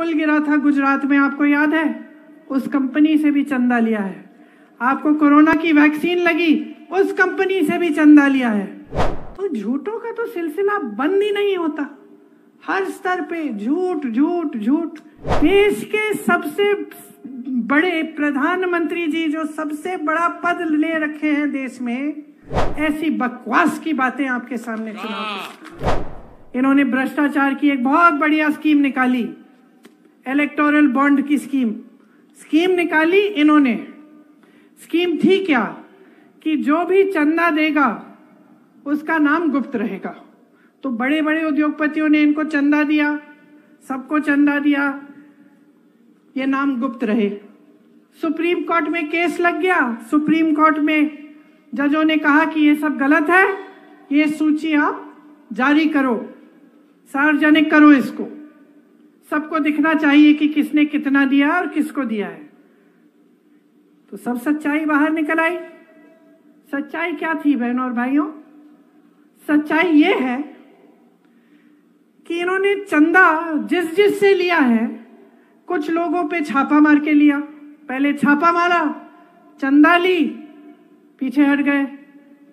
पुल गिरा था गुजरात में आपको याद है? उस कंपनी से भी चंदा लिया है। आपको कोरोना की वैक्सीन लगी उस कंपनी से भी चंदा लिया है। तो झूठों का तो सिलसिला बंद ही नहीं होता। हर स्तर पे झूठ झूठ झूठ। देश के सबसे बड़े प्रधानमंत्री जी जो सबसे बड़ा पद ले रखे हैं देश में ऐसी बकवास की बातें आपके सामने चुनाव इन्होंने भ्रष्टाचार की एक बहुत बढ़िया स्कीम निकाली। इलेक्टोरल बॉन्ड की स्कीम स्कीम निकाली इन्होंने. स्कीम थी क्या? कि जो भी चंदा देगा, उसका नाम गुप्त रहेगा. तो बड़े बड़े उद्योगपतियों ने इनको चंदा दिया, सबको चंदा दिया, ये नाम गुप्त रहे. सुप्रीम कोर्ट में केस लग गया. सुप्रीम कोर्ट में जजों ने कहा कि ये सब गलत है, ये सूची आप जारी करो. सार्वजनिक करो इसको. सबको दिखना चाहिए कि किसने कितना दिया और किसको दिया है। तो सब सच्चाई बाहर निकल आई। सच्चाई क्या थी, बहनों और भाइयों? सच्चाई ये है कि इन्होंने चंदा जिस जिस से लिया है, कुछ लोगों पे छापा मार के लिया। पहले छापा मारा, चंदा ली, पीछे हट गए।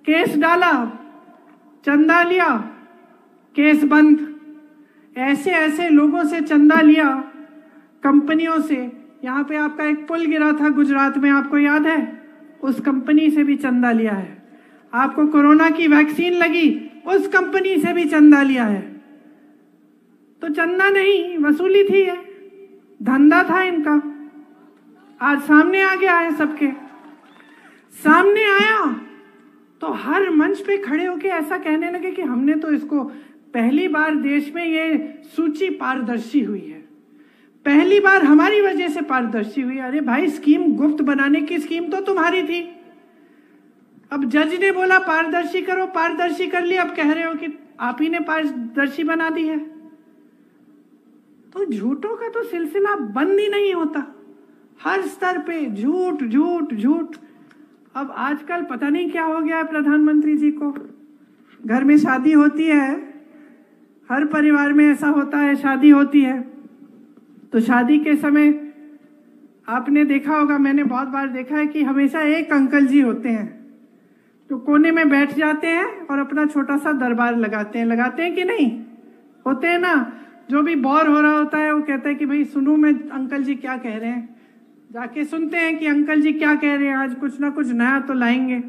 केस डाला, चंदा लिया, केस बंद। ऐसे ऐसे लोगों से चंदा लिया, कंपनियों से। यहाँ पे आपका एक पुल गिरा था गुजरात में, आपको याद है? उस कंपनी से भी चंदा लिया है। आपको कोरोना की वैक्सीन लगी, उस कंपनी से भी चंदा लिया है। तो चंदा नहीं, वसूली थी है धंधा था इनका। आज सामने आ गया है सबके। सामने आया तो हर मंच पे खड़े होके ऐसा कहने लगे कि हमने तो इसको पहली बार देश में ये सूची पारदर्शी हुई है। पहली बार हमारी वजह से पारदर्शी हुई। अरे भाई, स्कीम गुप्त बनाने की स्कीम तो तुम्हारी थी। अब जज ने बोला, पारदर्शी करो, पारदर्शी कर लिया। अब कह रहे हो कि आप ही ने पारदर्शी बना दी है। तो झूठों का तो सिलसिला बंद ही नहीं होता। हर स्तर पे झूठ झूठ झूठ। अब आजकल पता नहीं क्या हो गया है प्रधानमंत्री जी को। घर में शादी होती है। हर परिवार में ऐसा होता है, शादी होती है। तो शादी के समय आपने देखा होगा, मैंने बहुत बार देखा है कि हमेशा एक अंकल जी होते हैं। जो कोने में बैठ जाते हैं और अपना छोटा सा दरबार लगाते हैं। लगाते हैं कि नहीं? होते हैं ना। जो भी बोर हो रहा होता है, वो कहता है कि भाई, सुनू मैं अंकल जी क्या कह रहे हैं। जाके सुनते हैं कि अंकल जी क्या कह रहे हैं। आज कुछ ना कुछ नया तो लाएँगे।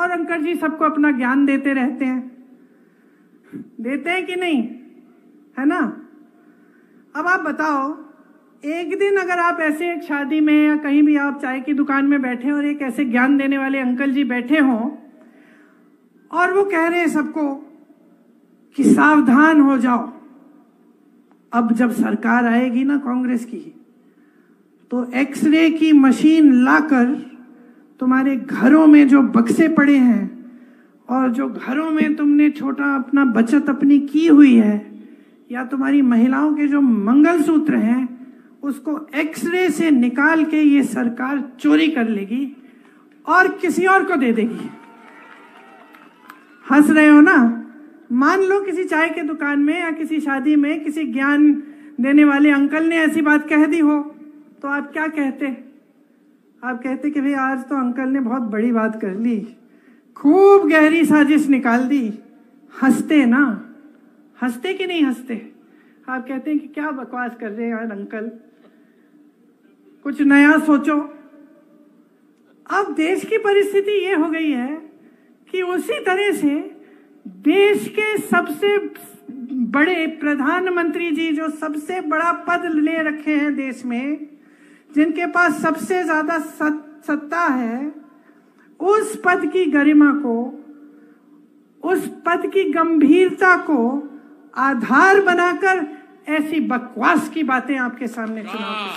और अंकल जी सबको अपना ज्ञान देते रहते हैं। देते हैं कि नहीं? है ना? अब आप बताओ, एक दिन अगर आप ऐसे एक शादी में या कहीं भी आप चाय की दुकान में बैठे और एक ऐसे ज्ञान देने वाले अंकल जी बैठे हों, और वो कह रहे हैं सबको कि सावधान हो जाओ। अब जब सरकार आएगी ना कांग्रेस की तो एक्सरे की मशीन लाकर तुम्हारे घरों में जो बक्से पड़े हैं और जो घरों में तुमने छोटा अपना बचत अपनी की हुई है, या तुम्हारी महिलाओं के जो मंगल सूत्र हैं, उसको एक्सरे से निकाल के ये सरकार चोरी कर लेगी और किसी और को दे देगी। हंस रहे हो ना? मान लो किसी चाय के दुकान में या किसी शादी में किसी ज्ञान देने वाले अंकल ने ऐसी बात कह दी हो तो आप क्या कहते? आप कहते कि भाई, आज तो अंकल ने बहुत बड़ी बात कर ली। खूब गहरी साजिश निकाल दी। हँसते ना। हँसते कि नहीं हँसते? आप कहते हैं कि क्या बकवास कर रहे हैं यार अंकल? कुछ नया सोचो। अब देश की परिस्थिति ये हो गई है कि उसी तरह से देश के सबसे बड़े प्रधानमंत्री जी जो सबसे बड़ा पद ले रखे हैं देश में, जिनके पास सबसे ज़्यादा सत्ता है उस पद की गरिमा को, उस पद की गंभीरता को आधार बनाकर ऐसी बकवास की बातें आपके सामने चुनाव